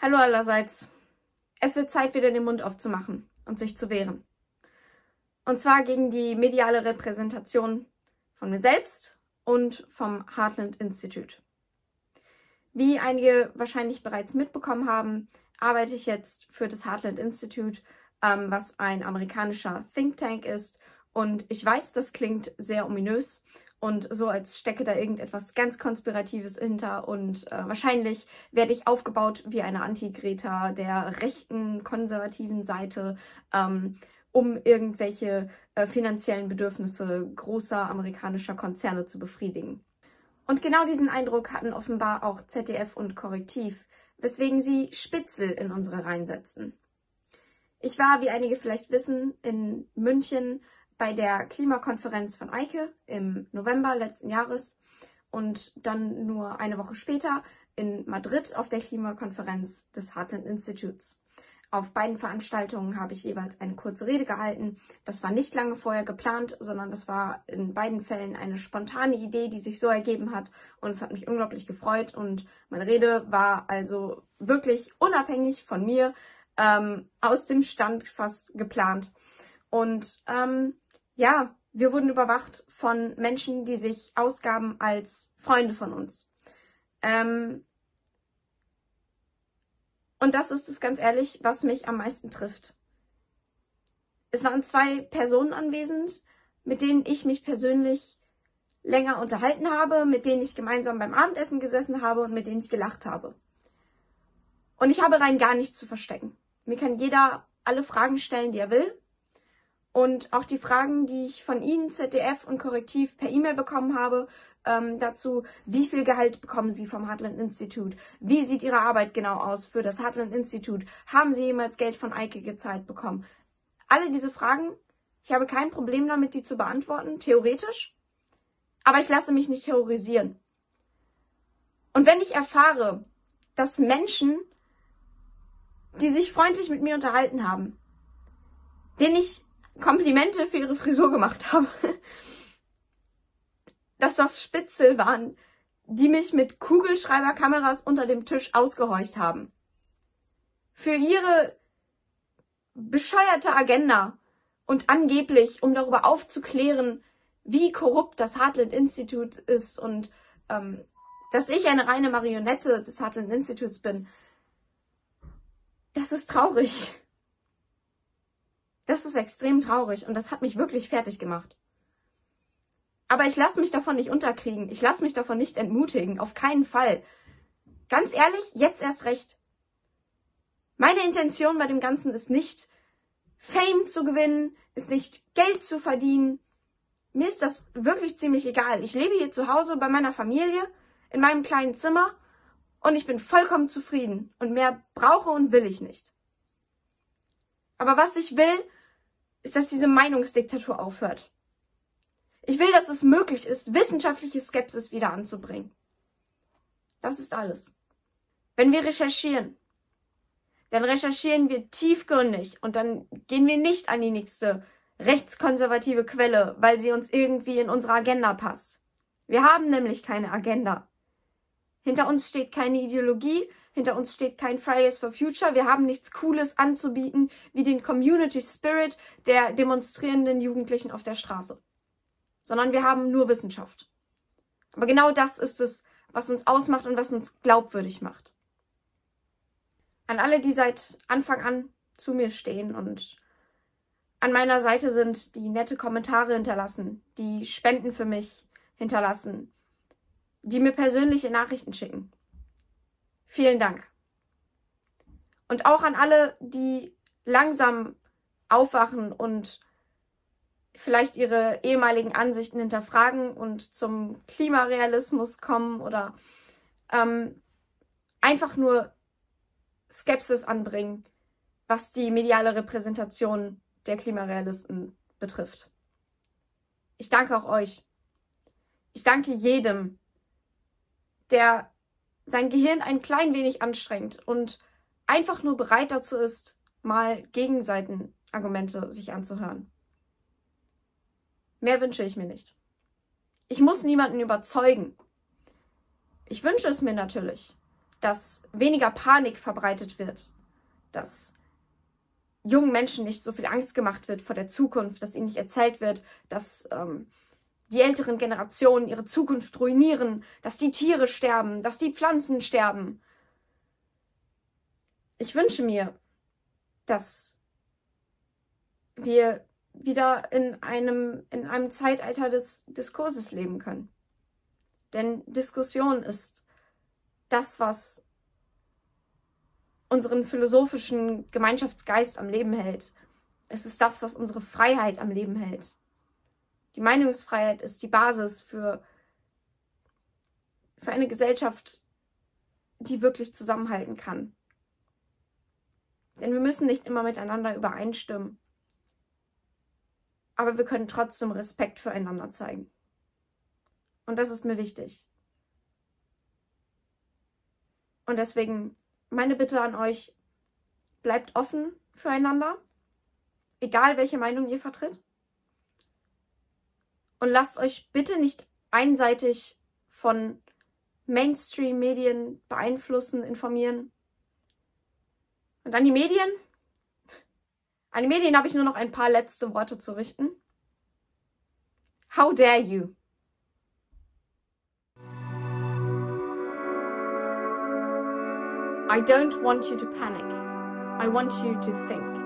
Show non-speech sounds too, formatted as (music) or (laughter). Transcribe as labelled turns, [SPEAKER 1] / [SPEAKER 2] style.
[SPEAKER 1] Hallo allerseits. Es wird Zeit, wieder den Mund aufzumachen und sich zu wehren. Und zwar gegen die mediale Repräsentation von mir selbst und vom Heartland Institute. Wie einige wahrscheinlich bereits mitbekommen haben, arbeite ich jetzt für das Heartland Institute, ähm, was ein amerikanischer Think Tank ist. Und ich weiß, das klingt sehr ominös und so, als stecke da irgendetwas ganz Konspiratives hinter. Und äh, wahrscheinlich werde ich aufgebaut wie eine Anti-Greta der rechten, konservativen Seite, ähm, um irgendwelche äh, finanziellen Bedürfnisse großer amerikanischer Konzerne zu befriedigen. Und genau diesen Eindruck hatten offenbar auch ZDF und Korrektiv, weswegen sie Spitzel in unsere Reihen setzten. Ich war, wie einige vielleicht wissen, in München bei der Klimakonferenz von Eike im November letzten Jahres und dann nur eine Woche später in Madrid auf der Klimakonferenz des Heartland Institutes. Auf beiden Veranstaltungen habe ich jeweils eine kurze Rede gehalten. Das war nicht lange vorher geplant, sondern das war in beiden Fällen eine spontane Idee, die sich so ergeben hat. Und es hat mich unglaublich gefreut. Und meine Rede war also wirklich unabhängig von mir, ähm, aus dem Stand fast geplant. Und ähm, ja, wir wurden überwacht von Menschen, die sich ausgaben als Freunde von uns. Ähm und das ist es ganz ehrlich, was mich am meisten trifft. Es waren zwei Personen anwesend, mit denen ich mich persönlich länger unterhalten habe, mit denen ich gemeinsam beim Abendessen gesessen habe und mit denen ich gelacht habe. Und ich habe rein gar nichts zu verstecken. Mir kann jeder alle Fragen stellen, die er will. Und auch die Fragen, die ich von Ihnen, ZDF und Korrektiv per E-Mail bekommen habe, ähm, dazu, wie viel Gehalt bekommen Sie vom Heartland Institute? Wie sieht Ihre Arbeit genau aus für das Heartland Institute? Haben Sie jemals Geld von Eike gezahlt bekommen? Alle diese Fragen, ich habe kein Problem damit, die zu beantworten, theoretisch. Aber ich lasse mich nicht terrorisieren. Und wenn ich erfahre, dass Menschen, die sich freundlich mit mir unterhalten haben, denen ich Komplimente für ihre Frisur gemacht (laughs) habe. Dass das Spitzel waren, die mich mit Kugelschreiberkameras unter dem Tisch ausgehorcht haben. Für ihre bescheuerte Agenda und angeblich, um darüber aufzuklären, wie korrupt das Heartland Institute ist und ähm, dass ich eine reine Marionette des Heartland Institutes bin. Das ist traurig. Das ist extrem traurig und das hat mich wirklich fertig gemacht. Aber ich lasse mich davon nicht unterkriegen. Ich lasse mich davon nicht entmutigen. Auf keinen Fall. Ganz ehrlich, jetzt erst recht. Meine Intention bei dem Ganzen ist nicht, Fame zu gewinnen, ist nicht Geld zu verdienen. Mir ist das wirklich ziemlich egal. Ich lebe hier zu Hause bei meiner Familie, in meinem kleinen Zimmer und ich bin vollkommen zufrieden und mehr brauche und will ich nicht. Aber was ich will, ist, dass diese Meinungsdiktatur aufhört. Ich will, dass es möglich ist, wissenschaftliche Skepsis wieder anzubringen. Das ist alles. Wenn wir recherchieren, dann recherchieren wir tiefgründig und dann gehen wir nicht an die nächste rechtskonservative Quelle, weil sie uns irgendwie in unsere Agenda passt. Wir haben nämlich keine Agenda. Hinter uns steht keine Ideologie, hinter uns steht kein Fridays for Future. Wir haben nichts Cooles anzubieten wie den Community Spirit der demonstrierenden Jugendlichen auf der Straße. Sondern wir haben nur Wissenschaft. Aber genau das ist es, was uns ausmacht und was uns glaubwürdig macht. An alle, die seit Anfang an zu mir stehen und an meiner Seite sind, die nette Kommentare hinterlassen, die Spenden für mich hinterlassen, die mir persönliche Nachrichten schicken. Vielen Dank. Und auch an alle, die langsam aufwachen und vielleicht ihre ehemaligen Ansichten hinterfragen und zum Klimarealismus kommen oder ähm, einfach nur Skepsis anbringen, was die mediale Repräsentation der Klimarealisten betrifft. Ich danke auch euch. Ich danke jedem, der sein Gehirn ein klein wenig anstrengt und einfach nur bereit dazu ist, mal Gegenseitenargumente sich anzuhören. Mehr wünsche ich mir nicht. Ich muss niemanden überzeugen. Ich wünsche es mir natürlich, dass weniger Panik verbreitet wird, dass jungen Menschen nicht so viel Angst gemacht wird vor der Zukunft, dass ihnen nicht erzählt wird, dass ähm, die älteren Generationen ihre Zukunft ruinieren, dass die Tiere sterben, dass die Pflanzen sterben. Ich wünsche mir, dass wir wieder in einem, in einem Zeitalter des Diskurses leben können. Denn Diskussion ist das, was unseren philosophischen Gemeinschaftsgeist am Leben hält. Es ist das, was unsere Freiheit am Leben hält. Die Meinungsfreiheit ist die Basis für, für eine Gesellschaft, die wirklich zusammenhalten kann. Denn wir müssen nicht immer miteinander übereinstimmen. Aber wir können trotzdem Respekt füreinander zeigen. Und das ist mir wichtig. Und deswegen meine Bitte an euch, bleibt offen füreinander, egal welche Meinung ihr vertritt. Und lasst euch bitte nicht einseitig von Mainstream-Medien beeinflussen, informieren. Und an die Medien? An die Medien habe ich nur noch ein paar letzte Worte zu richten. How dare you? I don't want you to panic. I want you to think.